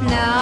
Now